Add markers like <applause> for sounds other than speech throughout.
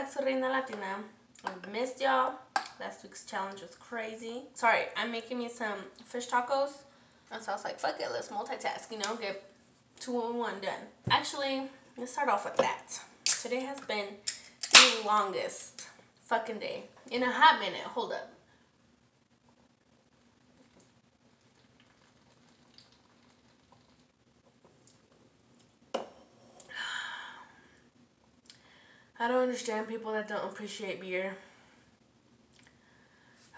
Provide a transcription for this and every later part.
Back to Reina Latina. I missed y'all. Last week's challenge was crazy. Sorry, I'm making me some fish tacos. And so I was like, fuck it, let's multitask, you know, get two in one done. Actually, let's start off with that. Today has been the longest fucking day. In a hot minute, hold up. I don't understand people that don't appreciate beer.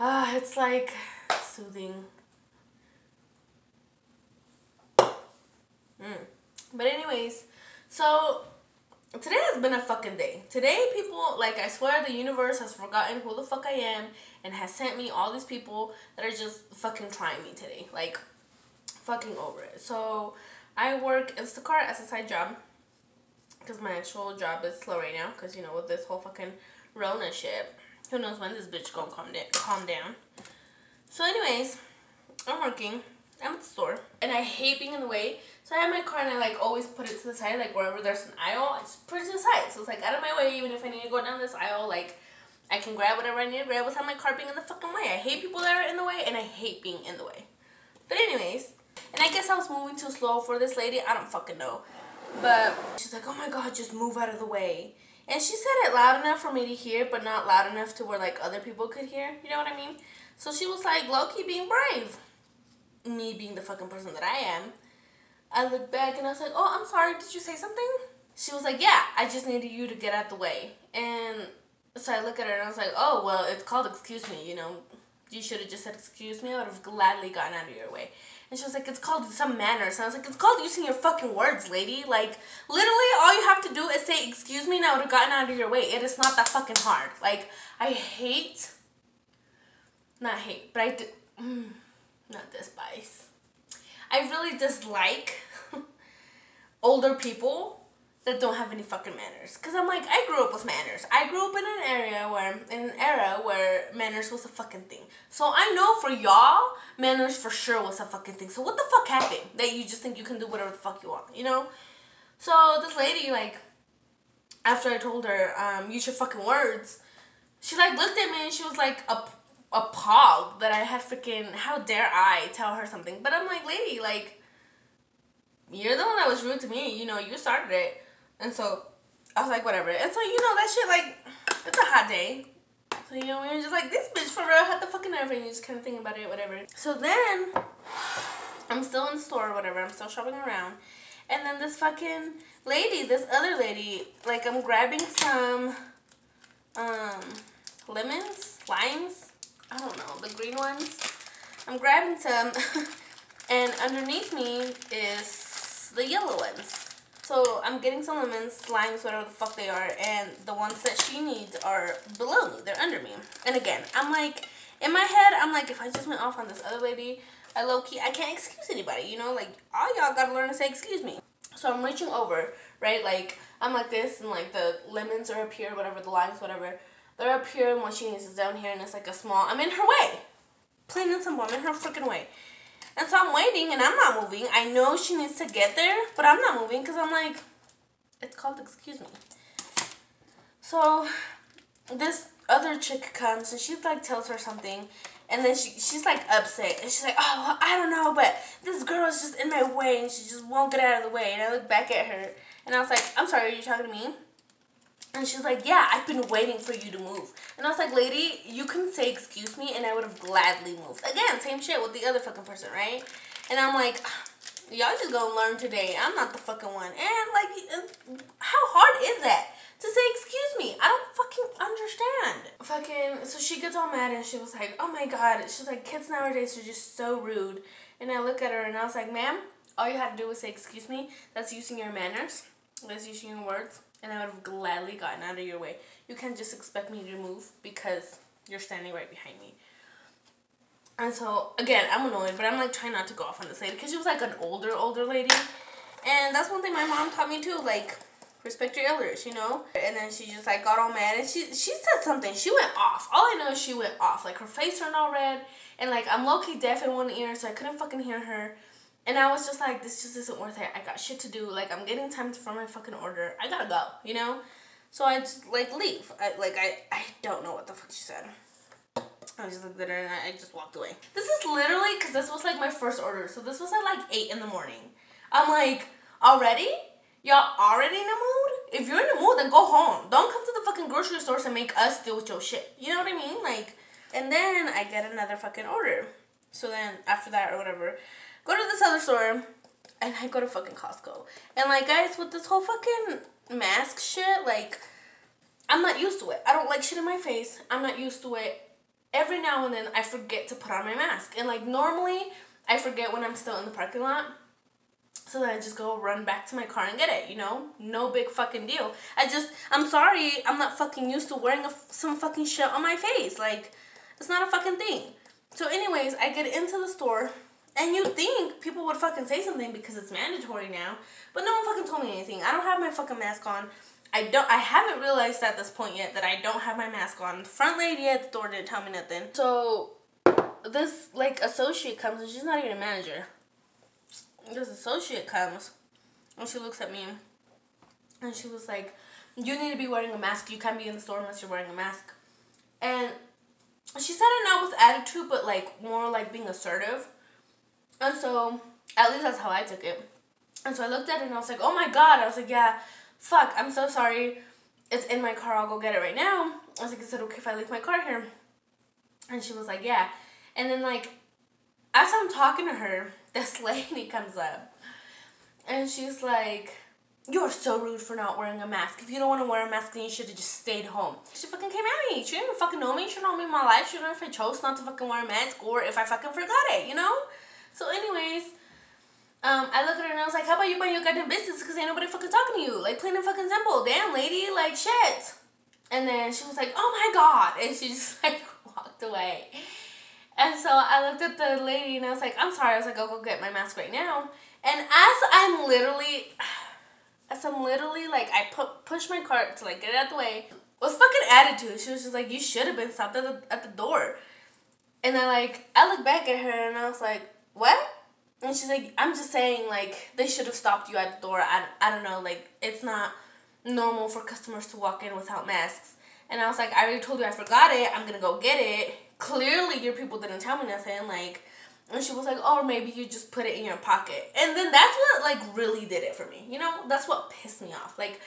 Ah, it's like soothing. Mm. But anyways, so today has been a fucking day. Today people like I swear the universe has forgotten who the fuck I am and has sent me all these people that are just fucking trying me today. Like fucking over it. So I work Instacart as a side job because my actual job is slow right now because you know with this whole fucking Rona shit, who knows when this bitch gonna calm down? Calm down. So, anyways, I'm working. I'm at the store, and I hate being in the way. So I have my car, and I like always put it to the side, like wherever there's an aisle, I just put it to the side. So it's like out of my way, even if I need to go down this aisle, like I can grab whatever I need to grab without my car being in the fucking way. I hate people that are in the way, and I hate being in the way. But anyways, and I guess I was moving too slow for this lady. I don't fucking know. But she's like, oh my god, just move out of the way. And she said it loud enough for me to hear, but not loud enough to where like other people could hear. You know what I mean? So she was like, low-key being brave. Me being the fucking person that I am. I looked back and I was like, oh, I'm sorry. Did you say something? She was like, yeah, I just needed you to get out of the way. And so I look at her and I was like, oh, well, it's called excuse me. You know, you should have just said excuse me. I would have gladly gotten out of your way. And she was like, it's called some manners. And I was like, it's called using your fucking words, lady. Like, literally, all you have to do is say, excuse me, and I would have gotten out of your way. It is not that fucking hard. Like, I hate, not hate, but I, do, mm, not despise. I really dislike <laughs> older people that don't have any fucking manners. Cause I'm like, I grew up with manners. I grew up in an area where, in an era where manners was a fucking thing. So I know for y'all, manners for sure was a fucking thing. So what the fuck happened that you just think you can do whatever the fuck you want, you know? So this lady, like, after I told her, um, use your fucking words, she like looked at me and she was like a appalled that I had freaking, how dare I tell her something. But I'm like, lady, like, you're the one that was rude to me. You know, you started it. And so I was like, whatever. And so, you know, that shit, like, it's a hot day. So, you know, we were just like, this bitch for real had the fucking nerve. And you just kind of think about it, whatever. So then, I'm still in the store or whatever. I'm still shopping around. And then this fucking lady, this other lady, like, I'm grabbing some, um, lemons, limes. I don't know, the green ones. I'm grabbing some. <laughs> and underneath me is the yellow ones. So I'm getting some lemons, slimes, whatever the fuck they are, and the ones that she needs are below me. They're under me. And again, I'm like, in my head, I'm like, if I just went off on this other lady, I low-key, I can't excuse anybody, you know? Like, all y'all gotta learn to say excuse me. So I'm reaching over, right? Like, I'm like this, and like the lemons are up here, whatever, the limes, whatever. They're up here, and what she needs is down here, and it's like a small, I'm in her way. Plain and simple, I'm in her freaking way. And so I'm waiting and I'm not moving. I know she needs to get there, but I'm not moving because I'm like, it's called excuse me. So this other chick comes and she like tells her something and then she she's like upset and she's like, oh, I don't know, but this girl is just in my way and she just won't get out of the way. And I look back at her and I was like, I'm sorry, are you talking to me? And she's like, yeah, I've been waiting for you to move. And I was like, lady, you can say excuse me and I would have gladly moved. Again, same shit with the other fucking person, right? And I'm like, ah, y'all just gonna learn today. I'm not the fucking one. And like, how hard is that? To say excuse me. I don't fucking understand. Fucking, so she gets all mad and she was like, oh my god. She's like, kids nowadays are just so rude. And I look at her and I was like, ma'am, all you had to do was say excuse me. That's using your manners. That's using your words and I would have gladly gotten out of your way. You can't just expect me to move because you're standing right behind me. And so, again, I'm annoyed, but I'm like trying not to go off on this lady because she was like an older, older lady. And that's one thing my mom taught me too, like, respect your elders, you know? And then she just like got all mad and she she said something. She went off. All I know is she went off. Like her face turned all red and like I'm low key deaf in one ear so I couldn't fucking hear her. And I was just like, this just isn't worth it. I got shit to do. Like, I'm getting time for my fucking order. I gotta go, you know? So I just like leave. I, like I, I don't know what the fuck she said. I just looked at her and I, I just walked away. This is literally because this was like my first order. So this was at like eight in the morning. I'm like, already? Y'all already in the mood? If you're in the mood, then go home. Don't come to the fucking grocery stores and make us deal with your shit. You know what I mean? Like, and then I get another fucking order. So then after that or whatever, go to this other store and I go to fucking Costco. And like guys, with this whole fucking mask shit, like I'm not used to it. I don't like shit in my face. I'm not used to it. Every now and then I forget to put on my mask. And like normally I forget when I'm still in the parking lot. So then I just go run back to my car and get it, you know? No big fucking deal. I just, I'm sorry, I'm not fucking used to wearing a, some fucking shit on my face. Like, it's not a fucking thing. So anyways, I get into the store and you think people would fucking say something because it's mandatory now, but no one fucking told me anything. I don't have my fucking mask on. I don't. I haven't realized at this point yet that I don't have my mask on. The front lady at the door didn't tell me nothing. So this like associate comes and she's not even a manager. This associate comes and she looks at me and she was like, "You need to be wearing a mask. You can't be in the store unless you're wearing a mask." And she said it not with attitude, but like more like being assertive. And so, at least that's how I took it. And so I looked at it and I was like, oh my god. I was like, yeah, fuck, I'm so sorry. It's in my car. I'll go get it right now. I was like, is it okay if I leave my car here? And she was like, yeah. And then, like, as I'm talking to her, <laughs> this lady comes up. And she's like, you're so rude for not wearing a mask. If you don't want to wear a mask, then you should have just stayed home. She fucking came at me. She didn't fucking know me. She didn't know me in my life. She didn't know if I chose not to fucking wear a mask or if I fucking forgot it, you know? So anyways, um, I looked at her and I was like, how about you mind your goddamn business because ain't nobody fucking talking to you. Like, plain and fucking simple. Damn, lady. Like, shit. And then she was like, oh my god. And she <laughs> just, like, walked away. And so I looked at the lady and I was like, I'm sorry. I was like, I'll go get my mask right now. And as I'm literally, <sighs> as I'm literally, like, I put push my cart to, like, get it out the way, with fucking attitude. She was just like, you should have been stopped at the, at the door. And then, like, I looked back at her and I was like, what? And she's like, I'm just saying, like, they should have stopped you at the door. I, I don't know, like, it's not normal for customers to walk in without masks. And I was like, I already told you I forgot it. I'm gonna go get it. Clearly, your people didn't tell me nothing. Like, and she was like, oh, maybe you just put it in your pocket. And then that's what, like, really did it for me. You know, that's what pissed me off. Like,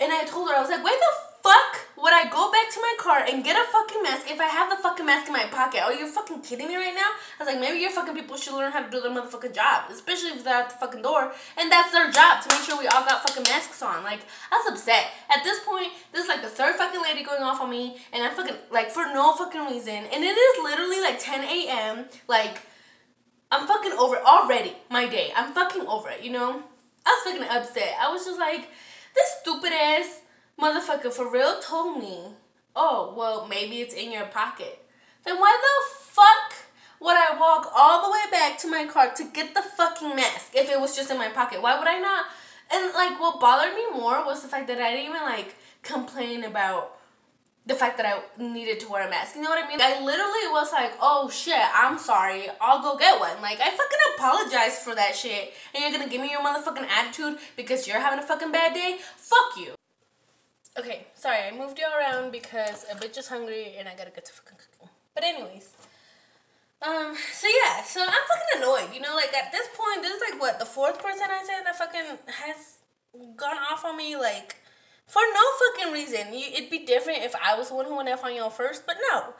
and I told her, I was like, why the fuck would I go back to my car and get a fucking mask if I have the fucking mask in my pocket? Are you fucking kidding me right now? I was like, maybe your fucking people should learn how to do their motherfucking job, especially if they're at the fucking door. And that's their job to make sure we all got fucking masks on. Like, I was upset. At this point, this is like the third fucking lady going off on me, and I'm fucking, like, for no fucking reason. And it is literally like 10 a.m. Like, I'm fucking over already my day. I'm fucking over it, you know? I was fucking upset. I was just like, this stupid ass motherfucker for real told me, oh, well, maybe it's in your pocket. Then why the fuck would I walk all the way back to my car to get the fucking mask if it was just in my pocket? Why would I not? And like, what bothered me more was the fact that I didn't even like complain about the fact that I needed to wear a mask. You know what I mean? I literally was like, oh shit, I'm sorry. I'll go get one. Like, I fucking apologize for that shit. And you're gonna give me your motherfucking attitude because you're having a fucking bad day? Fuck you. Okay, sorry, I moved you around because a bitch is hungry and I gotta get to fucking cooking. But anyways, um, so yeah, so I'm fucking annoyed. You know, like at this point, this is like what the fourth person I said that fucking has gone off on me, like for no fucking reason. You, it'd be different if I was the one who went off on y'all first, but no.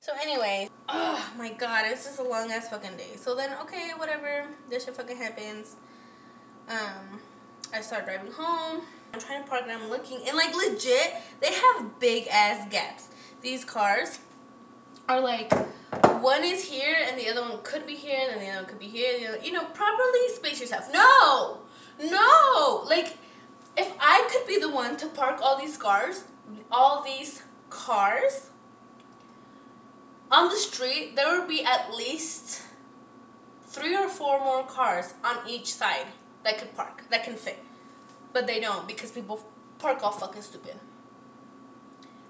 So anyway, oh my god, it's just a long ass fucking day. So then, okay, whatever, this shit fucking happens. Um, I start driving home. I'm trying to park and I'm looking and like legit they have big ass gaps. These cars are like one is here and the other one could be here and the other one could be here. You know, properly space yourself. No, no. Like if I could be the one to park all these cars, all these cars on the street, there would be at least three or four more cars on each side that could park, that can fit. But they don't because people park all fucking stupid.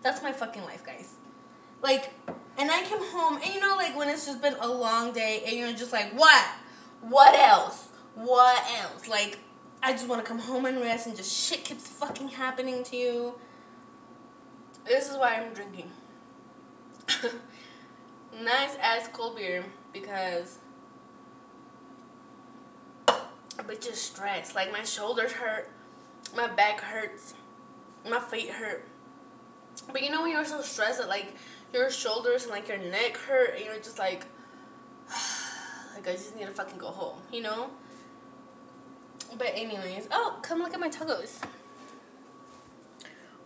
That's my fucking life, guys. Like, and I came home, and you know, like when it's just been a long day, and you're just like, what? What else? What else? Like, I just want to come home and rest and just shit keeps fucking happening to you. This is why I'm drinking. <laughs> nice ass cold beer because but just stressed. Like my shoulders hurt, my back hurts, my feet hurt. But you know when you're so stressed that like your shoulders and like your neck hurt and you're just like <sighs> like I just need to fucking go home, you know? But anyways, oh, come look at my tacos.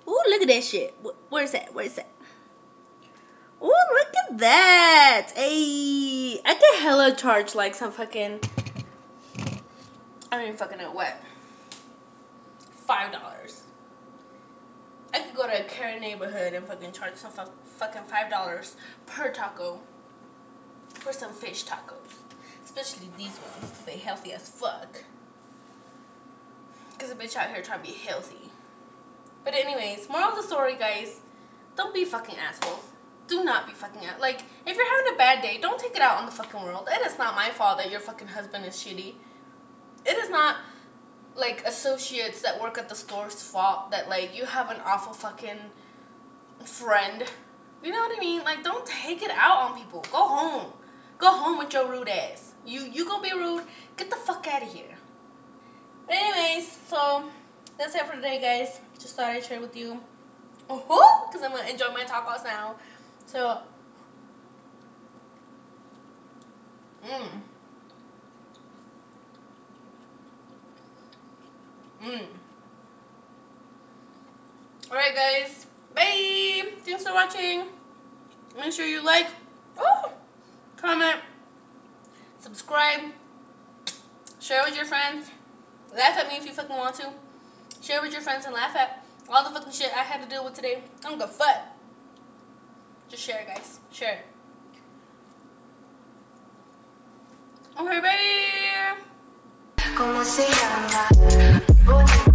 Ooh, look at that shit. Where's that? Where's that? Ooh, look at that. Hey, I get hella charge like some fucking. I don't even fucking know what. Five dollars. I could go to a Karen neighborhood and fucking charge some fucking five dollars per taco for some fish tacos. Especially these ones, they healthy as fuck. Because a bitch out here trying to be healthy. But anyways, moral of the story, guys, don't be fucking assholes. Do not be fucking out. Like, if you're having a bad day, don't take it out on the fucking world. It is not my fault that your fucking husband is shitty. It is not like associates that work at the store's fault that like you have an awful fucking friend. You know what I mean? Like, don't take it out on people. Go home. Go home with your rude ass. You you gonna be rude? Get the fuck out of here. But anyways, so that's it for today, guys. Just thought I'd share with you. Oh, because I'm gonna enjoy my tacos now. So, mmm. Mmm. Alright, guys. Bye. Thanks for watching. Make sure you like, oh, comment, subscribe, share with your friends, laugh at me if you fucking want to, share with your friends and laugh at all the fucking shit I had to deal with today. I don't give a fuck. Just share, guys. Share. Okay, bye. Oh.